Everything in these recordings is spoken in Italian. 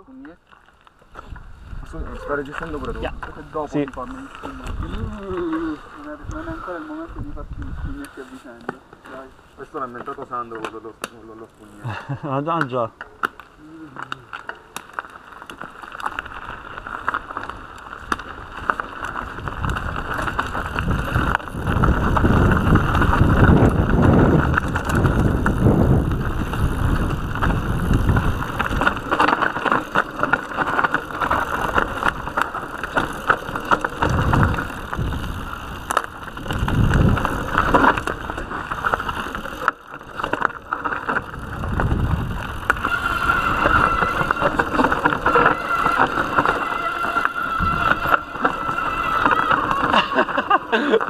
sto pugnetto. Sto, sto registrando pure tu. Yeah. Perché dopo Sì. fanno. Non è, non è ancora il momento di farti gli spugneti a vicenda. Dai. Questo l'ha inventato Sandro quello dello, dello spugnato. Ah già,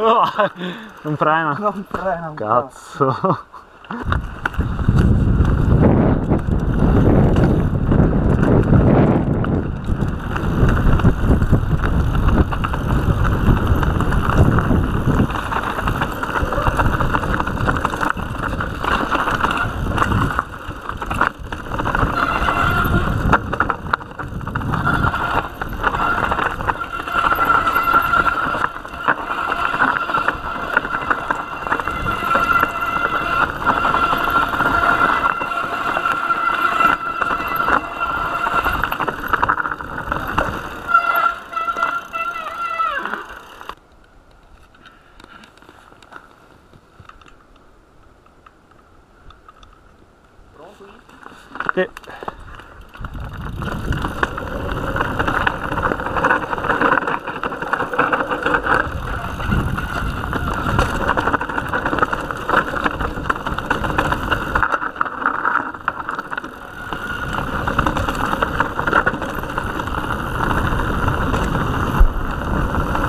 già. Non frena. Non frena un po'. Cazzo. Sì.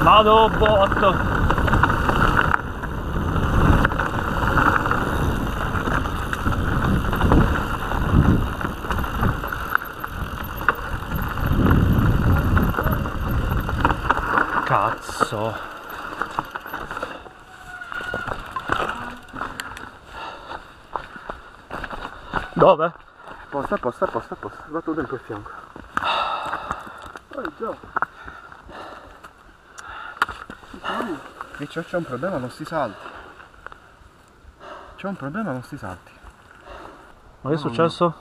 Vado botto. Dove? Posta, posta, posta, posta. Vado dentro il fianco. Oh, già. Riccio, c'è un problema con sti salti. C'è un problema con sti salti. Ma che è successo?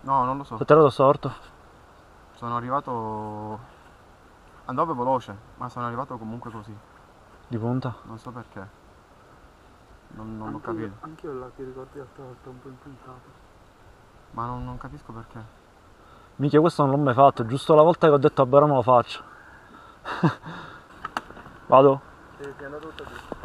No, non lo so. Ti ho tirato storto. Sono arrivato... Andavo veloce, ma sono arrivato comunque così. Di punta. Non so perché. Non, non l'ho capito. Anch'io là ti ricordi l'altra volta un po' impuntato. Ma non, non capisco perché. Minchia, questo non l'ho mai fatto. Giusto la volta che ho detto a Verona lo faccio. Vado? Sì, sì, è andato tutto giusto.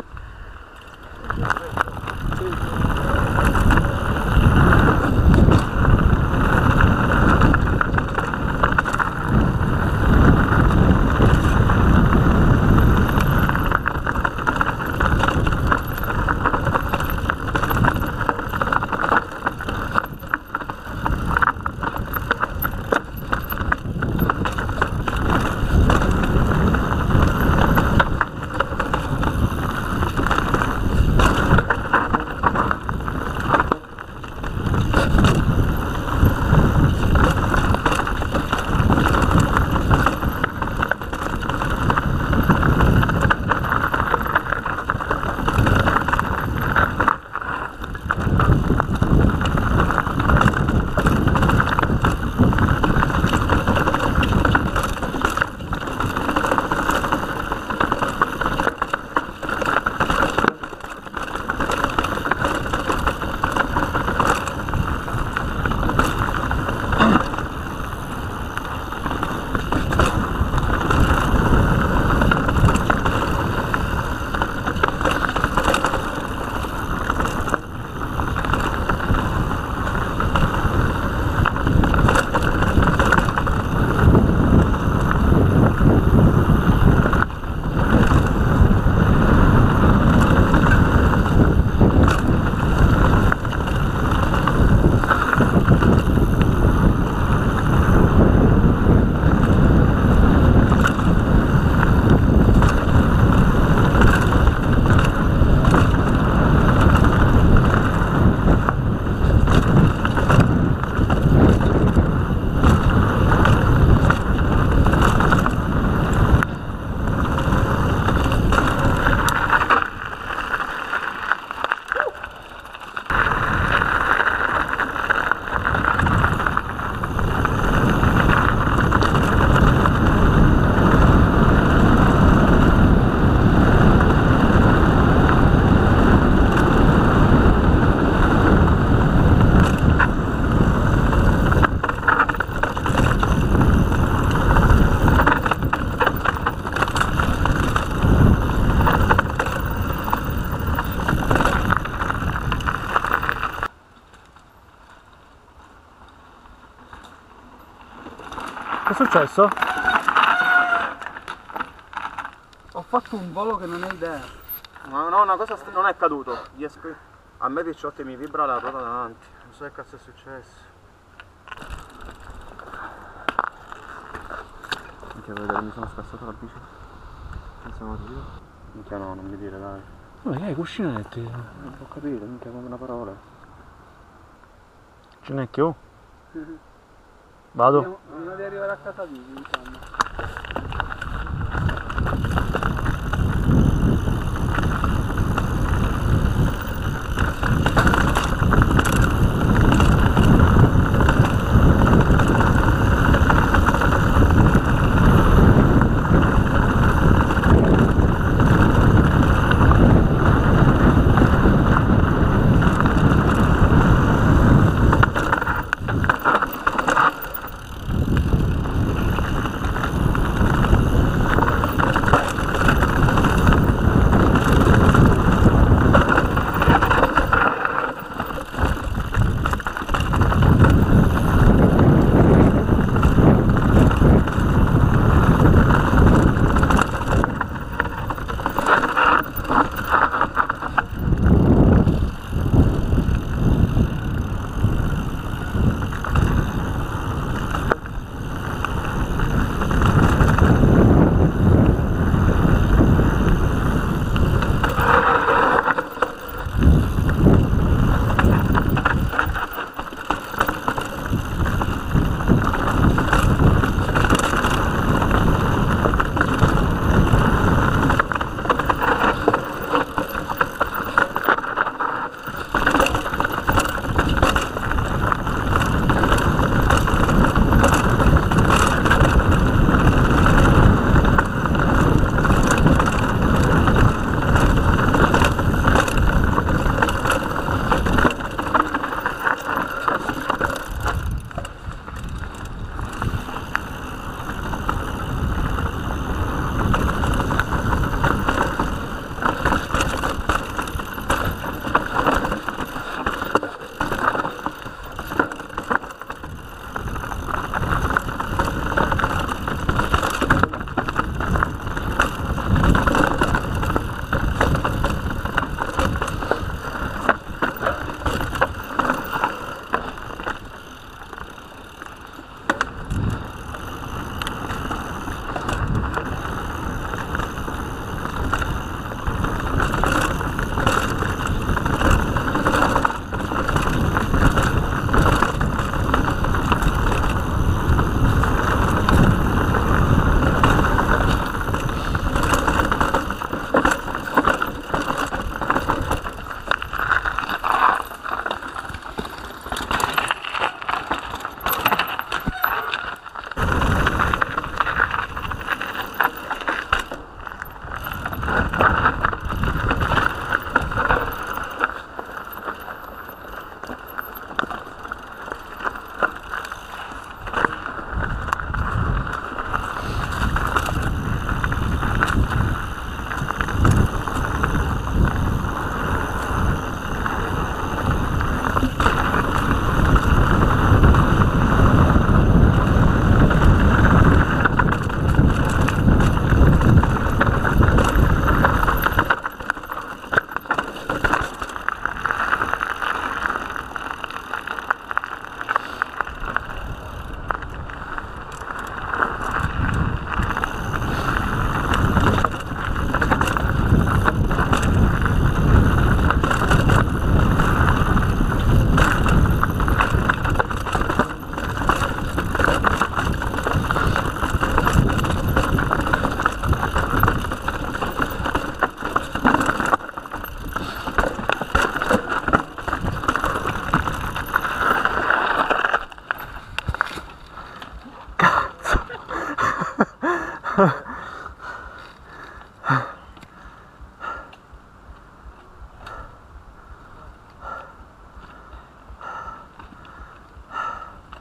Che è successo? Ho fatto un volo che non hai idea. No, no, una cosa non è esp- A me picciotti mi vibra la ruota davanti. Non so che cazzo è successo. Minchia, vedete, mi sono scassato la bici. Senza motivo. Minchia no, non mi dire dai. Ma che hai cuscinetti? Non ho capito, minchia come una parola. Ginecchio? Vado? Prima- di arrivare a casa vivi, diciamo.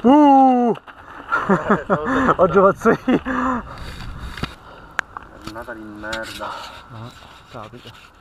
Uh! Oggi faccio io. Giornata di merda. Capita.